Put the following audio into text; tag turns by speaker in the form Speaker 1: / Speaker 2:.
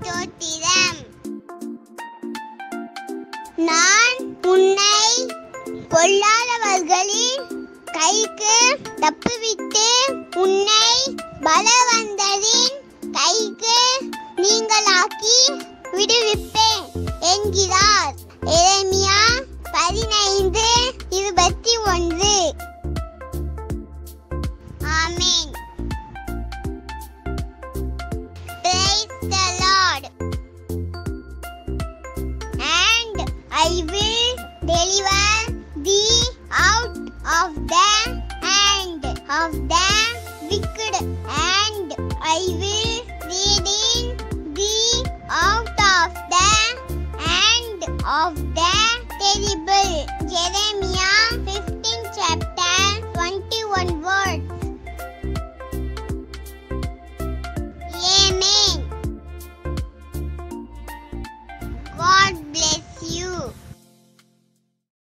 Speaker 1: ஸ்தோத்திரம். நான் உன்னை பொல்லாதவர்களின் கைக்கு தப்புவித்து உன்னை பலவந்தரின் கைக்கு நீங்களாக்கி விடுவிப்பேன் என்கிறார். எரேமியா பதினைந்து இருபத்தி ஒன்று. ஆமேன். Praise the Lord. And I will deliver thee out of the hand of the wicked, and I will redeem thee out of the hand of the terrible. Jeremiah 15 chapter